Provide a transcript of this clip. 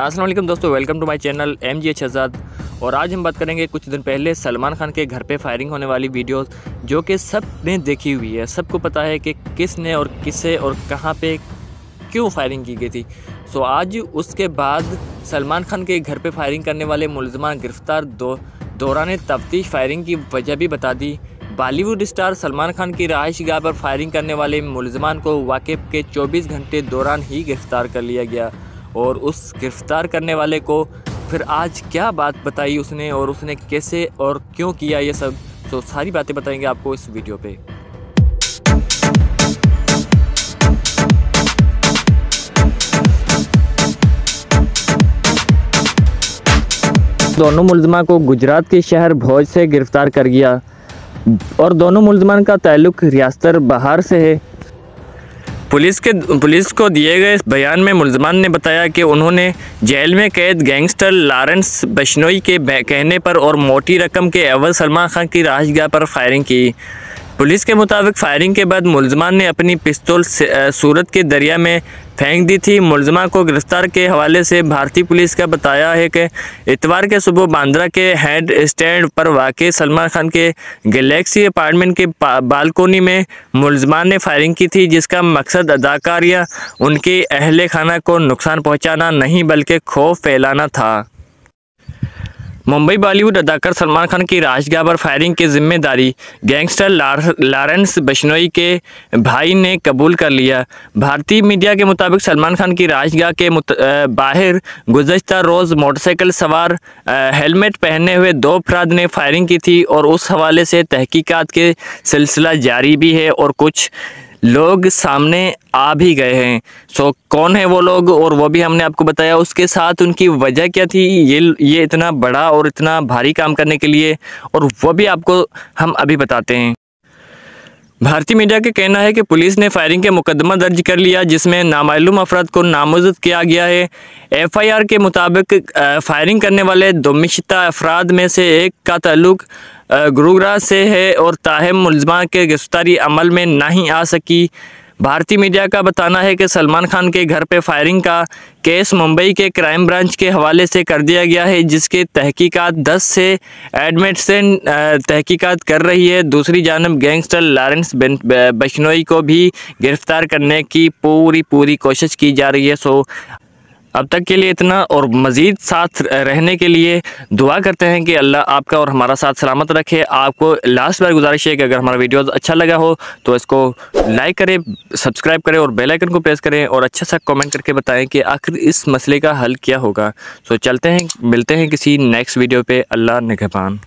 असलम दोस्तों, welcome to my channel M G H Azad और आज हम बात करेंगे कुछ दिन पहले सलमान खान के घर पे फायरिंग होने वाली वीडियो जो कि सबने देखी हुई है। सबको पता है कि किसने और किसे और कहाँ पे क्यों फायरिंग की गई थी। सो आज उसके बाद सलमान खान के घर पे फायरिंग करने वाले मुलजमान गिरफ़्तार दो, दौरान तफ्तीश फायरिंग की वजह भी बता दी। बॉलीवुड स्टार सलमान खान की रहायश गाह पर फायरिंग करने वाले मुलजमान को वाकिफ़ के 24 घंटे दौरान ही गिरफ़्तार कर लिया गया। और उस गिरफ़्तार करने वाले को फिर आज क्या बात बताई उसने और उसने कैसे और क्यों किया ये सब? तो सारी बातें बताएँगे आपको इस वीडियो पे। दोनों मुलजमा को गुजरात के शहर भोज से गिरफ़्तार कर गया। और दोनों मुलजमान का ताल्लुक रियासत बहार से है। पुलिस के, पुलिस को दिए गए बयान में मुलजमान ने बताया कि उन्होंने जेल में कैद गैंगस्टर लारेंस बशनोई के कहने पर और मोटी रकम के अवल सलमान खान की राहगाह पर फायरिंग की। पुलिस के मुताबिक फायरिंग के बाद मुलजमान ने अपनी पिस्तौल सूरत के दरिया में फेंक दी थी। मुलजमा को गिरफ़्तार के हवाले से भारतीय पुलिस का बताया है कि इतवार के सुबह बांद्रा के हेड स्टैंड पर वाक़ सलमान खान के गैलेक्सी अपार्टमेंट के बालकोनी में मुलजमान ने फायरिंग की थी, जिसका मकसद अदाकार या उनके अहल खाना को नुकसान पहुँचाना नहीं, बल्कि खौफ फैलाना था। मुंबई बॉलीवुड अदाकार सलमान खान की राजगाह पर फायरिंग की ज़िम्मेदारी गैंगस्टर लॉरेंस बशनोई के भाई ने कबूल कर लिया। भारतीय मीडिया के मुताबिक सलमान खान की राजगाह के बाहर गुजशत रोज़ मोटरसाइकिल सवार हेलमेट पहने हुए दो अफराद ने फायरिंग की थी और उस हवाले से तहकीकात के सिलसिला जारी भी है और कुछ लोग सामने आ भी गए हैं। सो कौन है वो लोग? और वो भी हमने आपको बताया, उसके साथ उनकी वजह क्या थी? ये ये इतना बड़ा और इतना भारी काम करने के लिए, और वो भी आपको हम अभी बताते हैं। भारतीय मीडिया का कहना है कि पुलिस ने फायरिंग के मुकदमा दर्ज कर लिया, जिसमें नामालूम अफराद को नामजद किया गया है। एफआईआर के मुताबिक फायरिंग करने वाले दोमिशता अफराद में से एक का ताल्लुक गुरुग्राम से है और ताहम मुलजमान के गिरफ्तारी अमल में नहीं आ सकी। भारतीय मीडिया का बताना है कि सलमान खान के घर पर फायरिंग का केस मुंबई के क्राइम ब्रांच के हवाले से कर दिया गया है, जिसके तहकीकात 10 से एडमिट से तहकीकात कर रही है। दूसरी जानब गैंगस्टर लॉरेंस बशनोई को भी गिरफ़्तार करने की पूरी पूरी कोशिश की जा रही है। सो अब तक के लिए इतना और मज़ीद साथ रहने के लिए दुआ करते हैं कि अल्लाह आपका और हमारा साथ सलामत रखे। आपको लास्ट बार गुजारिश है कि अगर हमारा वीडियो अच्छा लगा हो तो इसको लाइक करें सब्सक्राइब करें और बेल आइकन को प्रेस करें और अच्छा सा कमेंट करके बताएँ कि आखिर इस मसले का हल क्या होगा। तो चलते हैं, मिलते हैं किसी नेक्स्ट वीडियो पर अल्लाह निगहबान।